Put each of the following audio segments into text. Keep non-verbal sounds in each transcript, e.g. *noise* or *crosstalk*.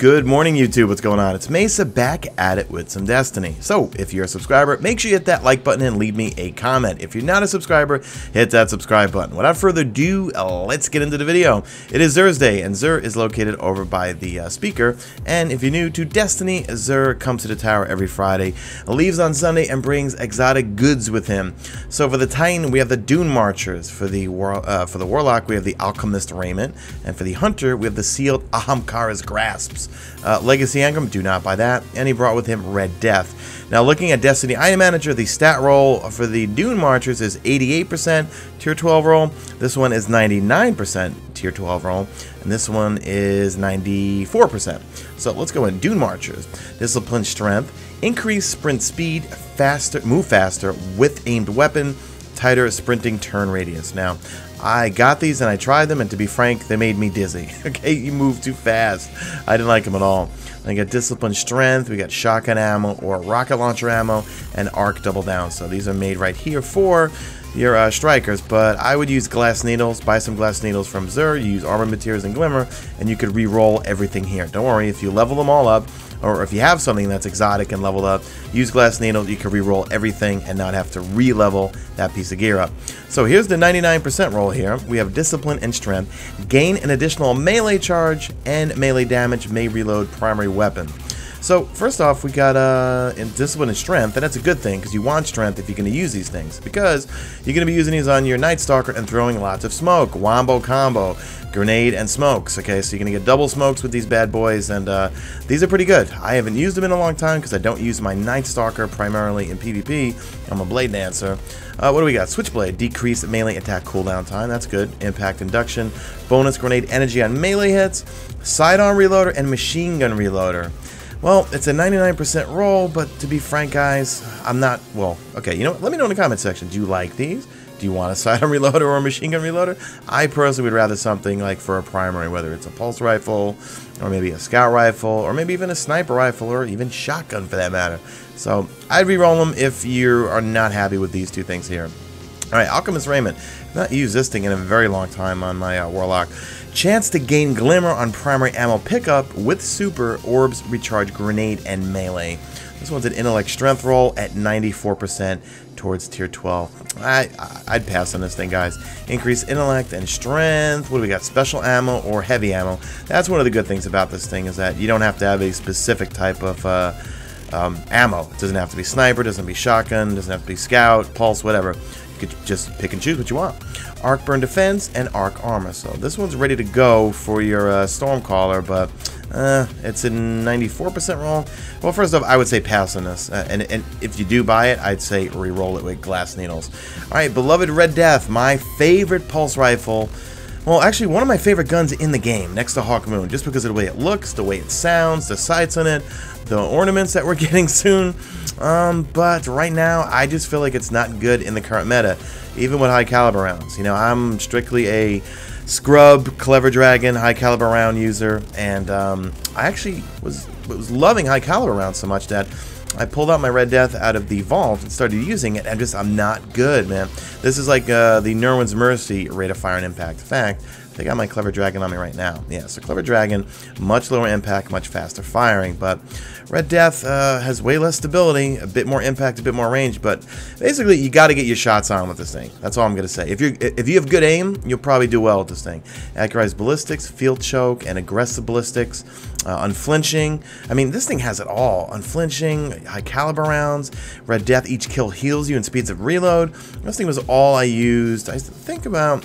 Good morning, YouTube. What's going on? It's Mesa back at it with some Destiny. So, if you're a subscriber, make sure you hit that like button and leave me a comment. If you're not a subscriber, hit that subscribe button. Without further ado, let's get into the video. It is Xur's Day, and Xur is located over by the uh, speaker. And if you're new to Destiny, Xur comes to the tower every Friday, leaves on Sunday, and brings exotic goods with him. So for the Titan, we have the Dunemarchers. For the War uh, for the Warlock, we have the Alchemist Raiment. And for the Hunter, we have the Sealed Ahamkara's Grasps. Uh, Legacy Engram, do not buy that. And he brought with him Red Death. Now, looking at Destiny Item Manager, the stat roll for the Dunemarchers is 88% Tier 12 roll. This one is 99% Tier 12 roll. And this one is 94%. So let's go in. Dunemarchers. Discipline Strength. Increase sprint speed, faster, move faster with aimed weapon, tighter sprinting turn radius. Now, I got these and I tried them, and to be frank, they made me dizzy. *laughs* okay, you move too fast. I didn't like them at all. I got discipline strength, we got shotgun ammo or rocket launcher ammo, and arc double down. So these are made right here for your uh, strikers, but I would use glass needles, buy some glass needles from Xur, use armor materials and glimmer, and you could re-roll everything here. Don't worry, if you level them all up, or if you have something that's exotic and leveled up, use glass needles, you can re-roll everything and not have to re-level that piece of gear up. So here's the 99% roll here. We have discipline and strength, gain an additional melee charge, and melee damage may reload primary weapon. So first off, we got uh, in discipline and strength, and that's a good thing because you want strength if you're going to use these things because you're going to be using these on your Nightstalker and throwing lots of smoke, wombo combo, grenade and smokes. Okay, so you're going to get double smokes with these bad boys, and uh, these are pretty good. I haven't used them in a long time because I don't use my Nightstalker primarily in PvP. I'm a Bladedancer. Uh, what do we got? Switchblade, decreased melee attack cooldown time. That's good. Impact induction, bonus grenade energy on melee hits, sidearm reloader, and machine gun reloader. Well, it's a 99% roll, but to be frank, guys, I'm not, well, okay, you know what? Let me know in the comment section. Do you like these? Do you want a *laughs* sidearm reloader or a machine gun reloader? I personally would rather something like for a primary, whether it's a pulse rifle, or maybe a scout rifle, or maybe even a sniper rifle, or even shotgun for that matter. So, I'd re-roll them if you are not happy with these two things here. Alright, Alchemist Raiment. Not used this thing in a very long time on my uh, Warlock. Chance to gain Glimmer on primary ammo pickup with Super Orbs Recharge Grenade and Melee. This one's an Intellect Strength roll at 94% towards Tier 12. I, I'd pass on this thing, guys. Increase Intellect and Strength. What do we got? Special Ammo or Heavy Ammo. That's one of the good things about this thing is that you don't have to have a specific type of... Uh, um, ammo. It doesn't have to be sniper, doesn't have to be shotgun, doesn't have to be scout, pulse, whatever could just pick and choose what you want. Arc Burn Defense and Arc Armor. So this one's ready to go for your uh, Stormcaller, but uh, it's a 94% roll. Well, first off, I would say pass on this. Uh, and, and if you do buy it, I'd say re-roll it with glass needles. Alright, Beloved Red Death, my favorite pulse rifle. Well, actually, one of my favorite guns in the game, next to Hawkmoon, just because of the way it looks, the way it sounds, the sights on it, the ornaments that we're *laughs* getting soon. Um, but right now, I just feel like it's not good in the current meta, even with high caliber rounds. You know, I'm strictly a scrub clever dragon high caliber round user, and um, I actually was was loving high caliber rounds so much that I pulled out my Red Death out of the vault and started using it. I'm just, I'm not good, man. This is like uh, the Nirwen's Mercy rate of fire and impact. In fact, I got my Clever Dragon on me right now. Yeah, so Clever Dragon, much lower impact, much faster firing, but Red Death uh, has way less stability, a bit more impact, a bit more range, but basically you got to get your shots on with this thing. That's all I'm going to say. If you if you have good aim, you'll probably do well with this thing. Accurized ballistics, field choke, and aggressive ballistics, uh, unflinching. I mean, this thing has it all. Unflinching, high caliber rounds, Red Death, each kill heals you and speeds up reload. This thing was all I used. I think about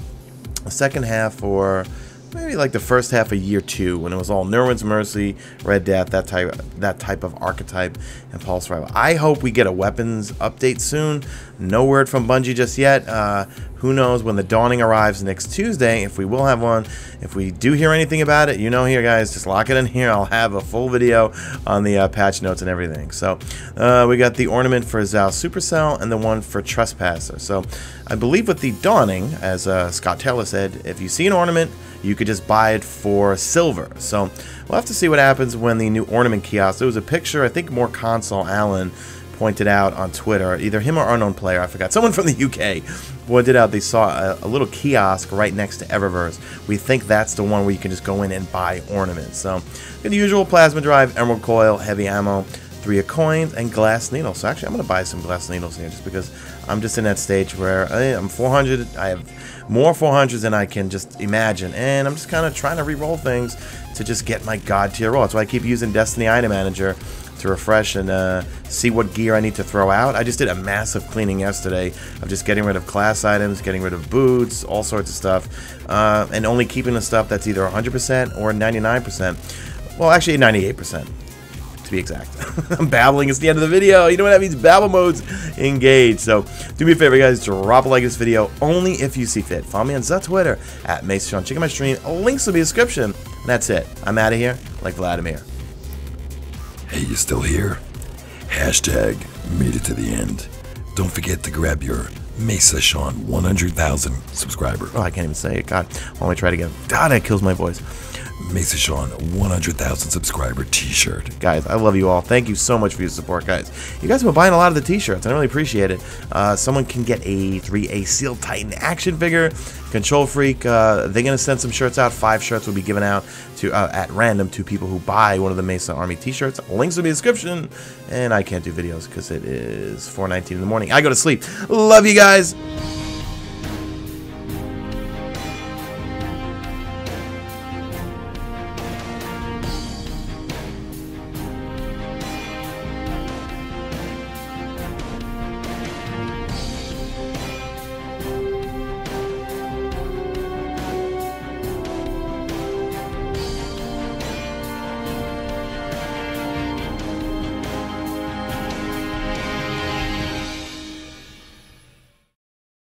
second half or maybe like the first half of year two when it was all Nirwen's Mercy, Red Death, that type that type of archetype, and Pulse Rifle. I hope we get a weapons update soon. No word from Bungie just yet. Uh, who knows when the dawning arrives next Tuesday if we will have one. If we do hear anything about it, you know here guys, just lock it in here. I'll have a full video on the uh, patch notes and everything. So uh, we got the ornament for Zhalo Supercell and the one for Trespasser. So I believe with the dawning, as uh, Scott Taylor said, if you see an ornament, you could just buy it for silver. So we'll have to see what happens when the new ornament kiosk. There was a picture, I think more console Alan pointed out on Twitter, either him or unknown player, I forgot, *laughs* someone from the UK pointed out they saw a, a, little kiosk right next to Eververse. We think that's the one where you can just go in and buy ornaments. So the usual plasma drive, emerald coil, heavy ammo, three of coins, and glass needles. So actually I'm gonna buy some glass needles here just because I'm just in that stage where I'm 400. I have more 400s than I can just imagine, and I'm just kind of trying to re-roll things to just get my god tier roll. That's why I keep using Destiny Item Manager to refresh and uh, see what gear I need to throw out. I just did a massive cleaning yesterday of just getting rid of class items, getting rid of boots, all sorts of stuff, uh, and only keeping the stuff that's either 100% or 99%. Well, actually 98% to be exact. *laughs* I'm babbling. It's the end of the video. You know what that means? Babble mode's engaged. So do me a favor, guys. Drop a like this video only if you see fit. Follow me on the Twitter at MesaSean. Check out my stream. Links will be in the description. And that's it. I'm out of here like Vladimir. Hey, you still here? Hashtag made it to the end. Don't forget to grab your Mesa Sean 100,000 subscriber. Oh, I can't even say it. God, let me try it again. God, that kills my voice. Mesa Sean 100,000 subscriber t-shirt. Guys, I love you all. Thank you so much for your support, guys. You guys have been buying a lot of the t-shirts. I really appreciate it. Uh, someone can get a 3A Seal Titan action figure. KontrolFreek, uh, they're going to send some shirts out. Five shirts will be given out to uh, at random to people who buy one of the Mesa Army t-shirts. Links will be in the description. And I can't do videos because it is 4.19 in the morning. I go to sleep. Love you guys.